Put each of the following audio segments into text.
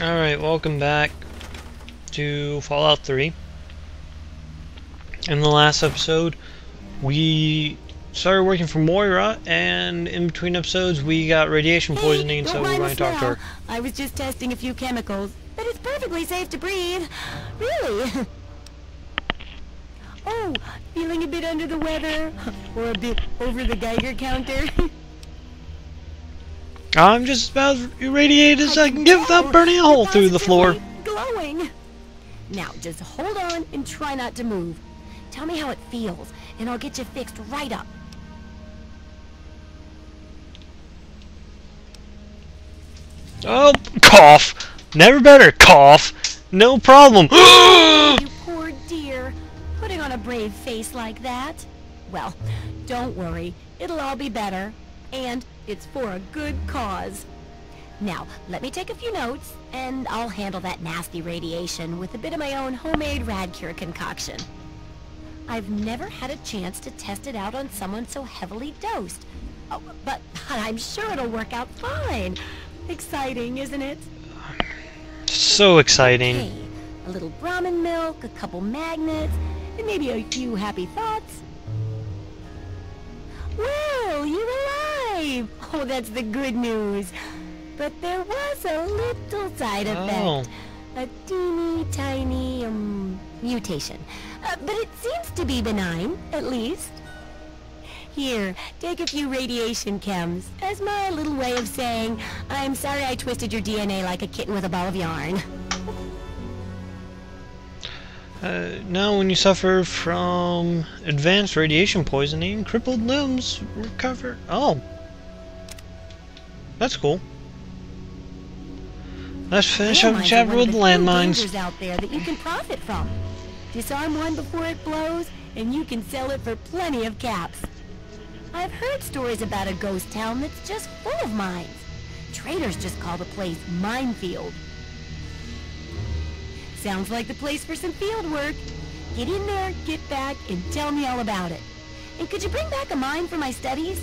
Alright, welcome back to Fallout 3. In the last episode, we started working for Moira, and in between episodes, we got radiation poisoning, hey, so we're going to talk to her. I was just testing a few chemicals, but it's perfectly safe to breathe. Really? oh, feeling a bit under the weather? Or a bit over the Geiger counter? I'm just about as irradiated so I can give without burning a hole through the floor. Glowing. Now, just hold on and try not to move. Tell me how it feels, and I'll get you fixed right up. Oh, cough! Never better, cough! No problem! you poor dear. Putting on a brave face like that. Well, don't worry. It'll all be better. And it's for a good cause. Now, let me take a few notes, and I'll handle that nasty radiation with a bit of my own homemade rad cure concoction. I've never had a chance to test it out on someone so heavily dosed. Oh, but I'm sure it'll work out fine. Exciting, isn't it? so exciting. Hey, a little Brahmin milk, a couple magnets, and maybe a few happy thoughts. Well, you're alive! Oh, that's the good news. But there was a little side effect. Oh. A teeny tiny, um, mutation. Uh, but it seems to be benign, at least. Here, take a few radiation chems as my little way of saying, I'm sorry I twisted your DNA like a kitten with a ball of yarn. Uh, now, when you suffer from advanced radiation poisoning, crippled limbs recover. Oh. That's cool. Let's finish up the Landmines chapter with the few landmines. out there that you can profit from. Disarm one before it blows, and you can sell it for plenty of caps. I've heard stories about a ghost town that's just full of mines. Traders just call the place Minefield. Sounds like the place for some field work. Get in there, get back, and tell me all about it. And could you bring back a mine for my studies?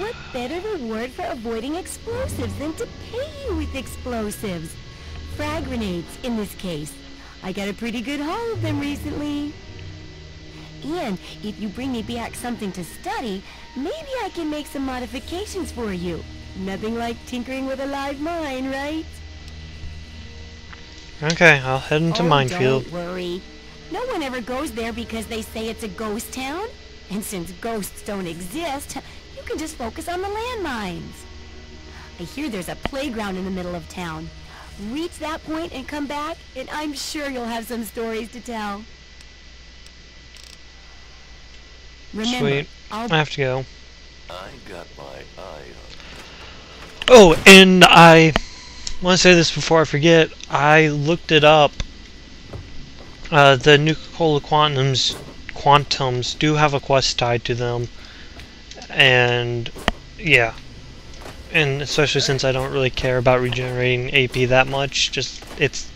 What better reward for avoiding explosives than to pay you with explosives? Frag grenades, in this case. I got a pretty good haul of them recently. And if you bring me back something to study, maybe I can make some modifications for you. Nothing like tinkering with a live mine, right? Okay, I'll head into oh, Minefield. Don't worry. No one ever goes there because they say it's a ghost town. And since ghosts don't exist, can just focus on the landmines. I hear there's a playground in the middle of town. Reach that point and come back, and I'm sure you'll have some stories to tell. Remember, Sweet. I'll I have to go. I got my eye on Oh, and I want to say this before I forget. I looked it up. Uh, the Nuka-Cola Quantums, Quantums do have a quest tied to them. And, yeah. And especially since I don't really care about regenerating AP that much, just, it's,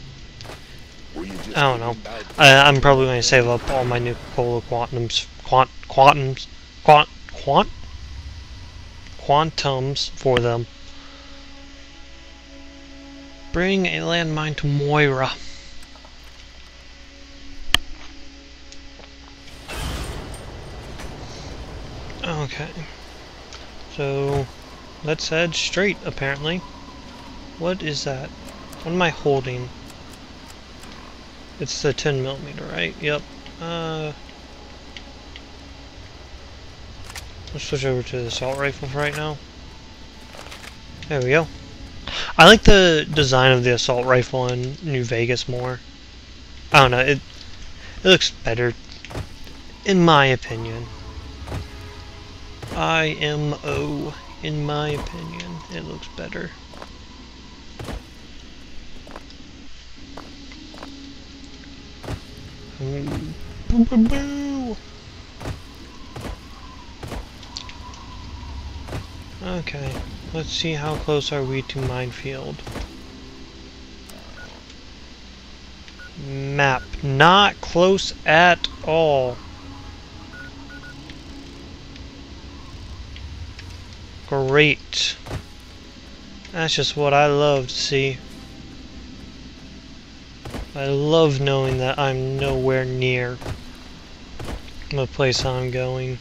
Were you just I don't know. I, I'm probably going to save up all my Nuka-Cola Quantums, Quant, Quantums, Quant, Quant? Quantums for them. Bring a landmine to Moira. Okay. So, let's head straight, apparently. What is that? What am I holding? It's the 10 millimeter, right? Yep. Uh, let's switch over to the assault rifle for right now. There we go. I like the design of the assault rifle in New Vegas more. I don't know, it it looks better in my opinion. IMO in my opinion, it looks better. Boo, boo, boo. Okay, let's see how close are we to minefield. Map, not close at all. Great. That's just what I love to see. I love knowing that I'm nowhere near the place I'm going.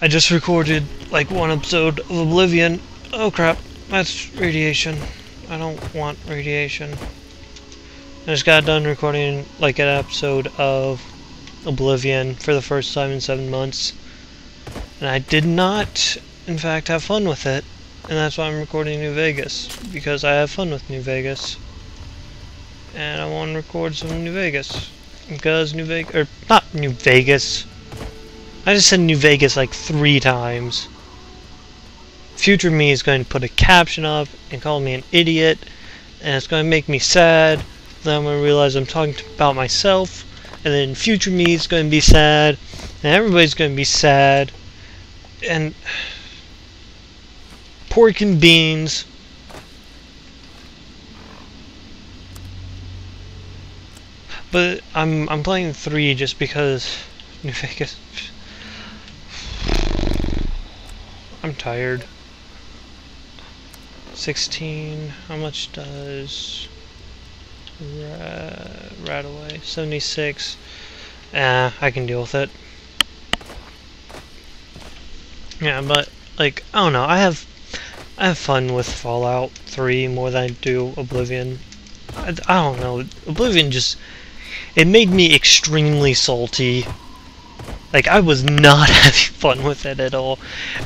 I just recorded like one episode of Oblivion. Oh crap, that's radiation. I don't want radiation. I just got done recording like an episode of Oblivion for the first time in seven months. And I did not, in fact, have fun with it. And that's why I'm recording New Vegas. Because I have fun with New Vegas. And I want to record some New Vegas. Because New Vegas, or not New Vegas. I just said New Vegas like three times. Future me is going to put a caption up and call me an idiot. And it's going to make me sad. Then I'm going to realize I'm talking about myself. And then future me is going to be sad. And everybody's going to be sad. And pork and beans. But I'm I'm playing three just because New Vegas. I'm tired. 16. How much does right away? 76. Ah, I can deal with it. Yeah, but like I don't know. I have I have fun with Fallout 3 more than I do Oblivion. I, I don't know. Oblivion just it made me extremely salty. Like I was not having fun with it at all,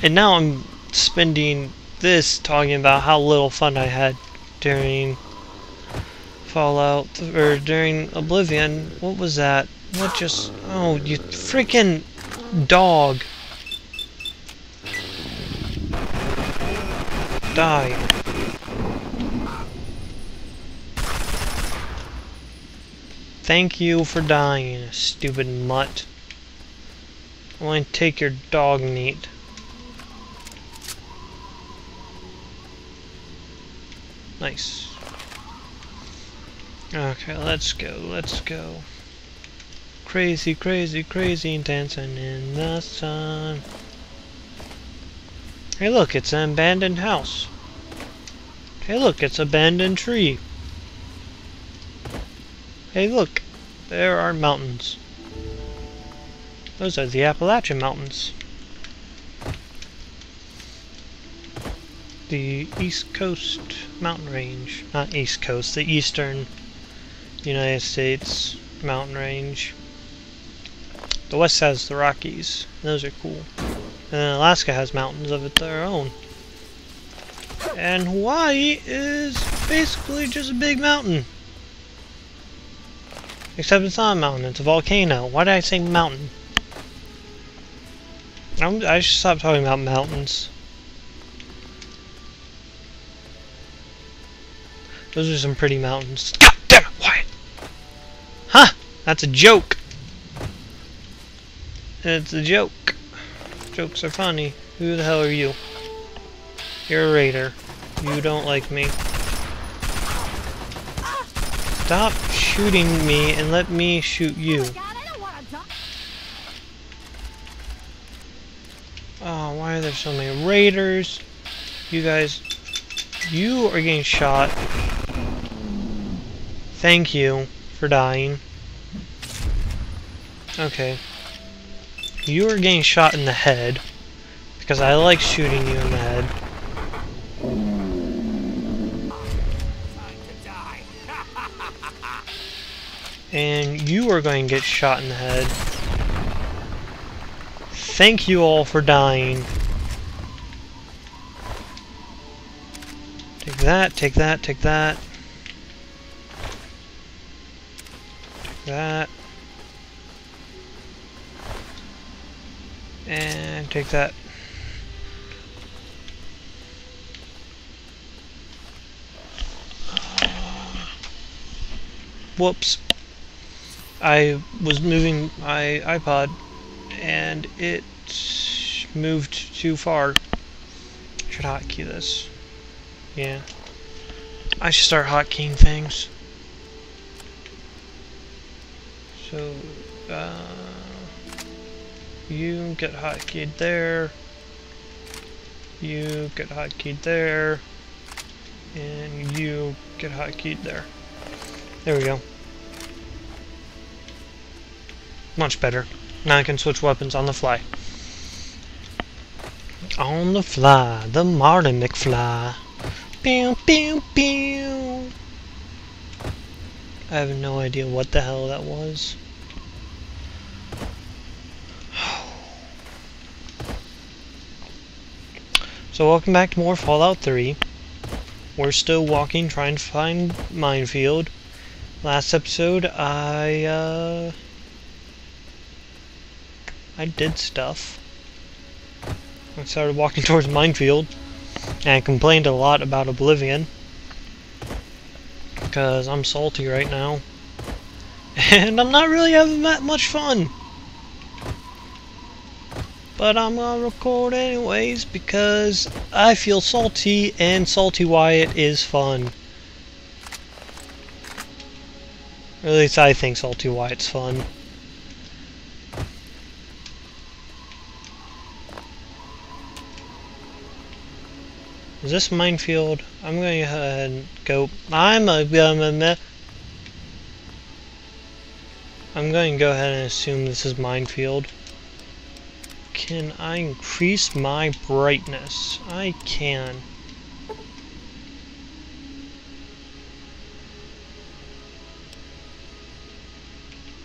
and now I'm spending this talking about how little fun I had during Fallout or during Oblivion. What was that? What just? Oh, you freaking dog! Die. Thank you for dying, stupid mutt. I want to take your dog meat. Nice. Okay, let's go, let's go. Crazy, crazy, crazy, dancing in the sun. Hey look, it's an abandoned house. Hey look, it's an abandoned tree. Hey look, there are mountains. Those are the Appalachian Mountains. The East Coast mountain range. Not East Coast, the Eastern United States mountain range. The West has the Rockies. Those are cool. And Alaska has mountains of their own. And Hawaii is basically just a big mountain. Except it's not a mountain, it's a volcano. Why did I say mountain? I'm, I should stop talking about mountains. Those are some pretty mountains. God damn it! Huh! That's a joke! It's a joke. Jokes are funny. Who the hell are you? You're a raider. You don't like me. Stop shooting me and let me shoot you. Oh, why are there so many raiders? You guys, you are getting shot. Thank you for dying. Okay. You are getting shot in the head. Because I like shooting you in the head. and you are going to get shot in the head. Thank you all for dying. Take that, take that, take that. Take that. And take that. Whoops. I was moving my iPod and it moved too far. Should hotkey this. Yeah. I should start hotkeying things. So, uh, you get hotkeyed there. You get hotkeyed there. And you get hotkeyed there. There we go. Much better. Now I can switch weapons on the fly. On the fly, the Martin McFly. Pew, pew, pew. I have no idea what the hell that was. So welcome back to more Fallout 3. We're still walking, trying to find Minefield. Last episode, I, uh... I did stuff. I started walking towards Minefield. And I complained a lot about Oblivion. Because I'm salty right now. And I'm not really having that much fun. But I'm gonna record anyways because I feel salty and Salty Wyatt is fun. Or at least I think Salty Wyatt's fun. Is this minefield? I'm going to go ahead and go. I'm a. I'm going to go ahead and assume this is minefield. Can I increase my brightness? I can.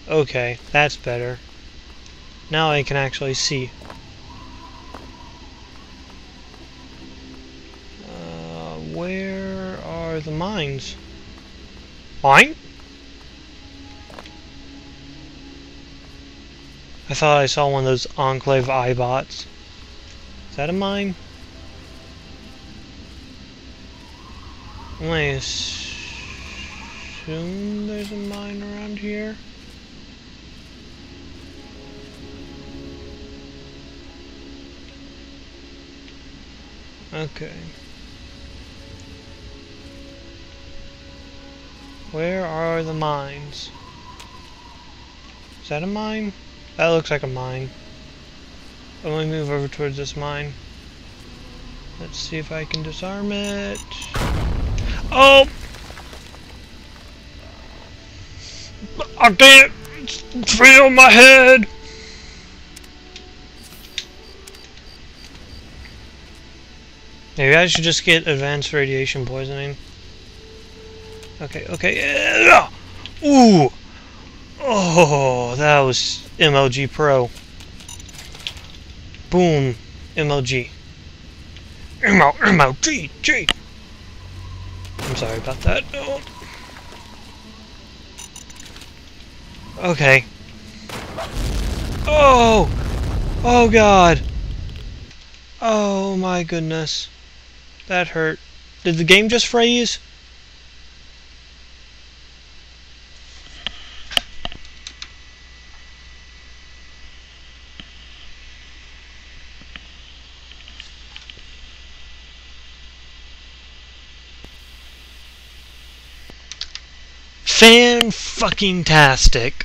Okay, that's better. Now I can actually see. Uh, where are the mines? Mine? I thought I saw one of those Enclave Eyebots. Is that a mine? I assume there's a mine around here. Okay. Where are the mines? Is that a mine? That looks like a mine. Let me move over towards this mine. Let's see if I can disarm it. Oh! I can't feel my head! Maybe I should just get advanced radiation poisoning. Okay, okay. Ooh! Oh, that was MLG Pro. Boom. MLG. ML, MLG, G. I'm sorry about that. Oh. Okay. Oh! Oh god! Oh my goodness. That hurt. Did the game just freeze? Fan fucking tastic.